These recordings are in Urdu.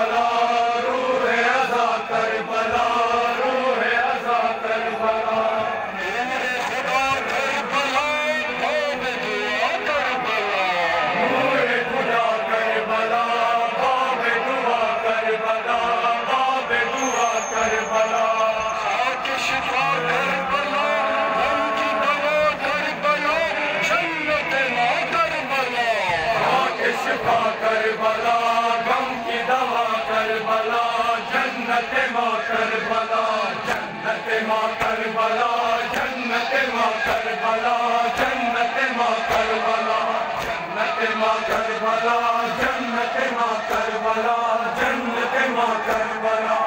Allah. جنت ماں کربلا جنت ماں کربلا جنت ماں کربلا جنت ماں کربلا جن کے ماتر والا جن کے ماتا بلا جن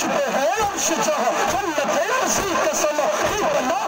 شبه هي مشتها فلت هي مسيت سما في